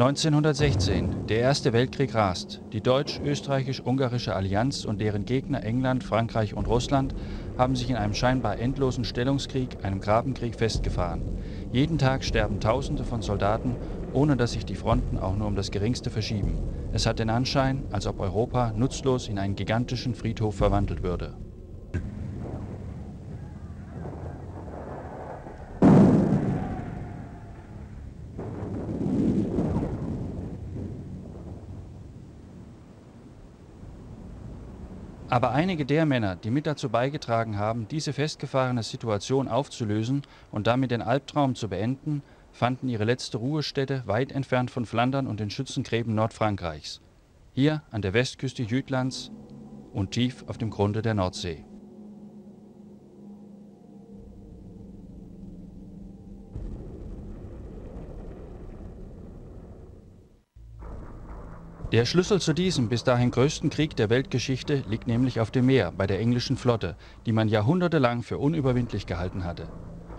1916. Der Erste Weltkrieg rast. Die deutsch-österreichisch-ungarische Allianz und deren Gegner England, Frankreich und Russland haben sich in einem scheinbar endlosen Stellungskrieg, einem Grabenkrieg festgefahren. Jeden Tag sterben Tausende von Soldaten, ohne dass sich die Fronten auch nur um das geringste verschieben. Es hat den Anschein, als ob Europa nutzlos in einen gigantischen Friedhof verwandelt würde. Aber einige der Männer, die mit dazu beigetragen haben, diese festgefahrene Situation aufzulösen und damit den Albtraum zu beenden, fanden ihre letzte Ruhestätte weit entfernt von Flandern und den Schützengräben Nordfrankreichs, hier an der Westküste Jütlands und tief auf dem Grunde der Nordsee. Der Schlüssel zu diesem bis dahin größten Krieg der Weltgeschichte liegt nämlich auf dem Meer bei der englischen Flotte, die man jahrhundertelang für unüberwindlich gehalten hatte.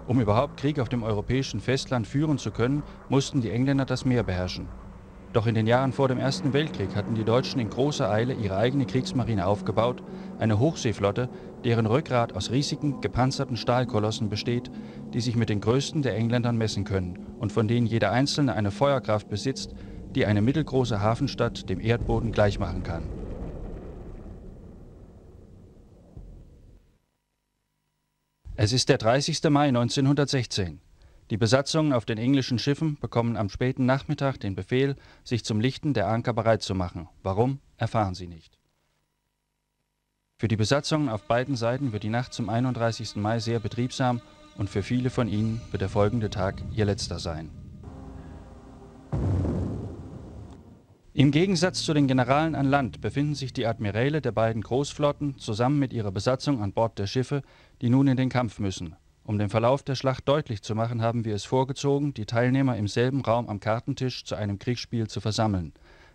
Um überhaupt Krieg auf dem europäischen Festland führen zu können, mussten die Engländer das Meer beherrschen. Doch in den Jahren vor dem Ersten Weltkrieg hatten die Deutschen in großer Eile ihre eigene Kriegsmarine aufgebaut, eine Hochseeflotte, deren Rückgrat aus riesigen, gepanzerten Stahlkolossen besteht, die sich mit den größten der Engländern messen können und von denen jeder einzelne eine Feuerkraft besitzt, die eine mittelgroße Hafenstadt dem Erdboden gleichmachen kann. Es ist der 30. Mai 1916. Die Besatzungen auf den englischen Schiffen bekommen am späten Nachmittag den Befehl, sich zum Lichten der Anker bereit zu machen. Warum, erfahren sie nicht. Für die Besatzungen auf beiden Seiten wird die Nacht zum 31. Mai sehr betriebsam und für viele von ihnen wird der folgende Tag ihr letzter sein. Im Gegensatz zu den Generalen an Land befinden sich die Admiräle der beiden Großflotten zusammen mit ihrer Besatzung an Bord der Schiffe, die nun in den Kampf müssen. Um den Verlauf der Schlacht deutlich zu machen, haben wir es vorgezogen, die Teilnehmer im selben Raum am Kartentisch zu einem Kriegsspiel zu versammeln.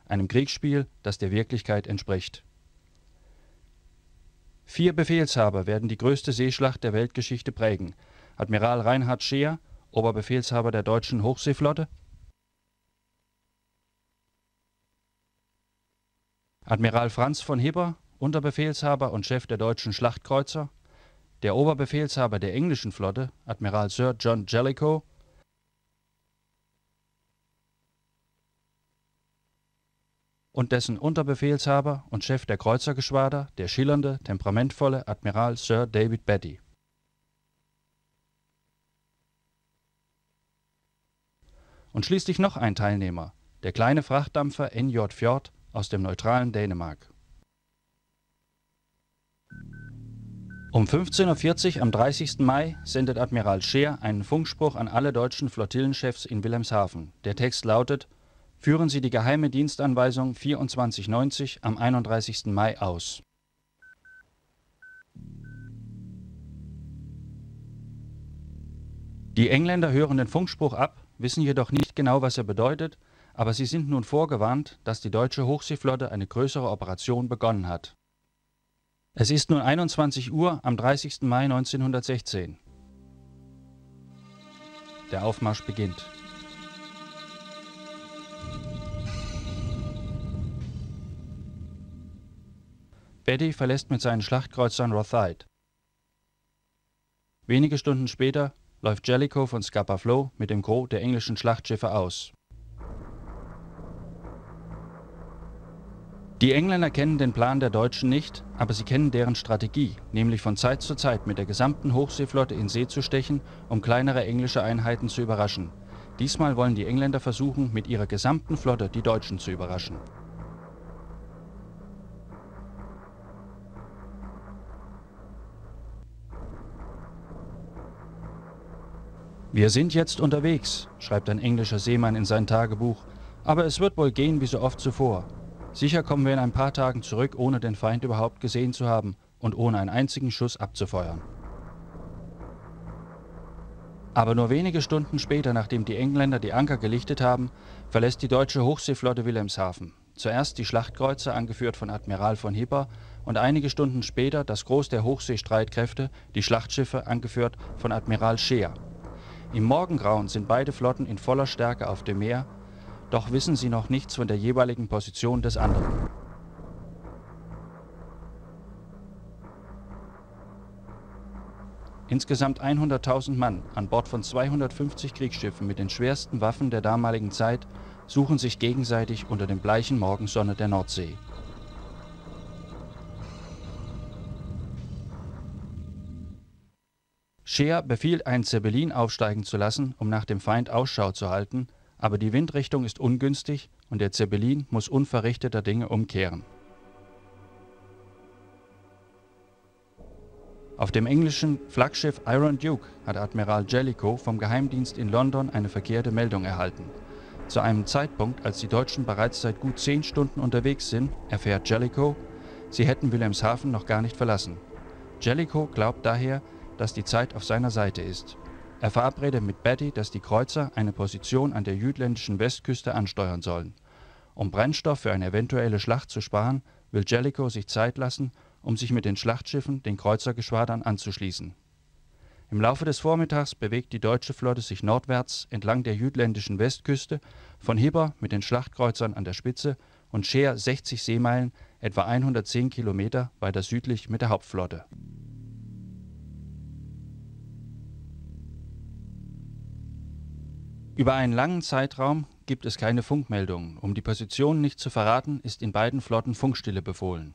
Einem Kriegsspiel, das der Wirklichkeit entspricht. Vier Befehlshaber werden die größte Seeschlacht der Weltgeschichte prägen. Admiral Reinhard Scheer, Oberbefehlshaber der deutschen Hochseeflotte, Admiral Franz von Hipper, Unterbefehlshaber und Chef der deutschen Schlachtkreuzer, der Oberbefehlshaber der englischen Flotte, Admiral Sir John Jellicoe, und dessen Unterbefehlshaber und Chef der Kreuzergeschwader, der schillernde, temperamentvolle Admiral Sir David Beatty. Und schließlich noch ein Teilnehmer, der kleine Frachtdampfer N.J. Fjord aus dem neutralen Dänemark. Um 15.40 Uhr am 30. Mai sendet Admiral Scheer einen Funkspruch an alle deutschen Flottillenchefs in Wilhelmshaven. Der Text lautet: Führen Sie die geheime Dienstanweisung 2490 am 31. Mai aus. Die Engländer hören den Funkspruch ab, wissen jedoch nicht genau, was er bedeutet aber sie sind nun vorgewarnt, dass die deutsche Hochseeflotte eine größere Operation begonnen hat. Es ist nun 21 Uhr am 30. Mai 1916. Der Aufmarsch beginnt. Betty verlässt mit seinen Schlachtkreuzern Rothide. Wenige Stunden später läuft Jellicoe von Scapa Flow mit dem Gros der englischen Schlachtschiffe aus. Die Engländer kennen den Plan der Deutschen nicht, aber sie kennen deren Strategie, nämlich von Zeit zu Zeit mit der gesamten Hochseeflotte in See zu stechen, um kleinere englische Einheiten zu überraschen. Diesmal wollen die Engländer versuchen, mit ihrer gesamten Flotte die Deutschen zu überraschen. Wir sind jetzt unterwegs, schreibt ein englischer Seemann in sein Tagebuch, aber es wird wohl gehen wie so oft zuvor. Sicher kommen wir in ein paar Tagen zurück, ohne den Feind überhaupt gesehen zu haben und ohne einen einzigen Schuss abzufeuern. Aber nur wenige Stunden später, nachdem die Engländer die Anker gelichtet haben, verlässt die deutsche Hochseeflotte Wilhelmshaven. Zuerst die Schlachtkreuzer, angeführt von Admiral von Hipper, und einige Stunden später das Groß der Hochseestreitkräfte, die Schlachtschiffe, angeführt von Admiral Scheer. Im Morgengrauen sind beide Flotten in voller Stärke auf dem Meer doch wissen sie noch nichts von der jeweiligen Position des anderen. Insgesamt 100.000 Mann an Bord von 250 Kriegsschiffen mit den schwersten Waffen der damaligen Zeit suchen sich gegenseitig unter dem bleichen Morgensonne der Nordsee. Scheer befiehlt, einen Zeppelin aufsteigen zu lassen, um nach dem Feind Ausschau zu halten, aber die Windrichtung ist ungünstig und der Zeppelin muss unverrichteter Dinge umkehren. Auf dem englischen Flaggschiff Iron Duke hat Admiral Jellicoe vom Geheimdienst in London eine verkehrte Meldung erhalten. Zu einem Zeitpunkt, als die Deutschen bereits seit gut zehn Stunden unterwegs sind, erfährt Jellicoe, sie hätten Wilhelmshaven noch gar nicht verlassen. Jellicoe glaubt daher, dass die Zeit auf seiner Seite ist. Er verabredet mit Betty, dass die Kreuzer eine Position an der jütländischen Westküste ansteuern sollen. Um Brennstoff für eine eventuelle Schlacht zu sparen, will Jellicoe sich Zeit lassen, um sich mit den Schlachtschiffen, den Kreuzergeschwadern, anzuschließen. Im Laufe des Vormittags bewegt die deutsche Flotte sich nordwärts entlang der jütländischen Westküste, von Hibber mit den Schlachtkreuzern an der Spitze und Scheer 60 Seemeilen, etwa 110 Kilometer weiter südlich mit der Hauptflotte. Über einen langen Zeitraum gibt es keine Funkmeldungen. Um die Position nicht zu verraten, ist in beiden Flotten Funkstille befohlen.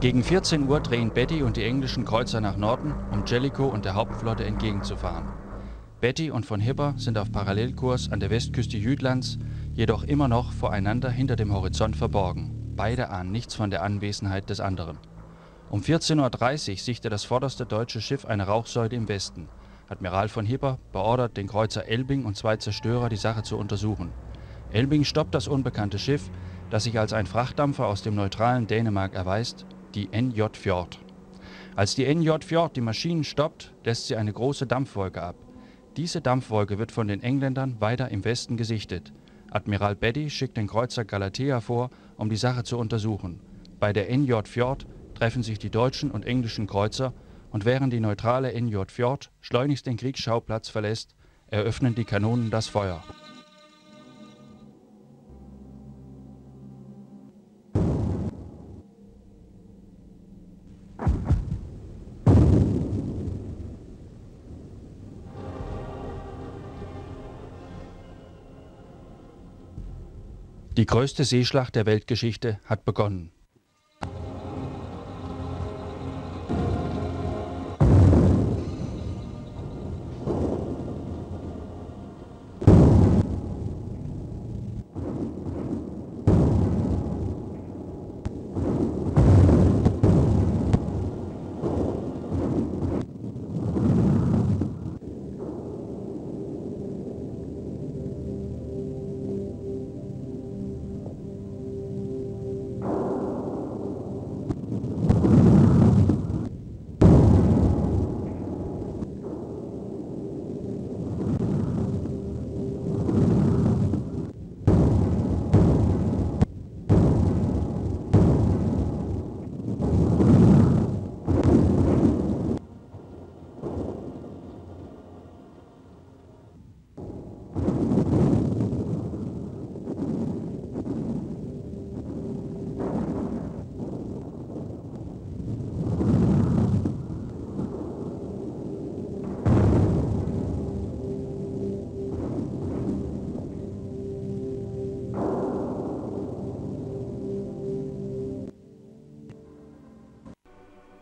Gegen 14 Uhr drehen Betty und die englischen Kreuzer nach Norden, um Jellicoe und der Hauptflotte entgegenzufahren. Betty und von Hipper sind auf Parallelkurs an der Westküste Jütlands, jedoch immer noch voreinander hinter dem Horizont verborgen. Beide ahnen nichts von der Anwesenheit des anderen. Um 14.30 Uhr sichtet das vorderste deutsche Schiff eine Rauchsäule im Westen. Admiral von Hipper beordert den Kreuzer Elbing und zwei Zerstörer, die Sache zu untersuchen. Elbing stoppt das unbekannte Schiff, das sich als ein Frachtdampfer aus dem neutralen Dänemark erweist, die NJ Fjord. Als die NJ Fjord die Maschinen stoppt, lässt sie eine große Dampfwolke ab. Diese Dampfwolke wird von den Engländern weiter im Westen gesichtet. Admiral Betty schickt den Kreuzer Galatea vor, um die Sache zu untersuchen. Bei der NJ Fjord treffen sich die deutschen und englischen Kreuzer und während die neutrale NJ Fjord schleunigst den Kriegsschauplatz verlässt, eröffnen die Kanonen das Feuer. Die größte Seeschlacht der Weltgeschichte hat begonnen.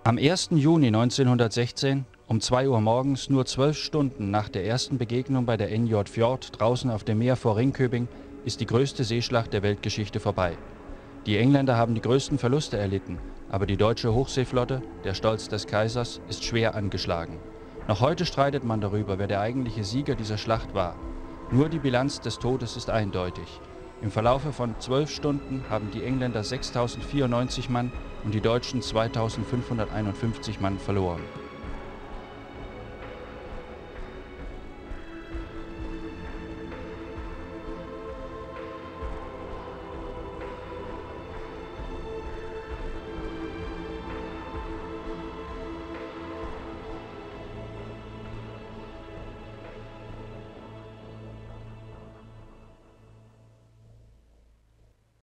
Am 1. Juni 1916, um 2 Uhr morgens, nur zwölf Stunden nach der ersten Begegnung bei der NJ Fjord draußen auf dem Meer vor Ringköbing, ist die größte Seeschlacht der Weltgeschichte vorbei. Die Engländer haben die größten Verluste erlitten, aber die deutsche Hochseeflotte, der Stolz des Kaisers, ist schwer angeschlagen. Noch heute streitet man darüber, wer der eigentliche Sieger dieser Schlacht war. Nur die Bilanz des Todes ist eindeutig. Im Verlaufe von zwölf Stunden haben die Engländer 6094 Mann und die Deutschen 2551 Mann verloren.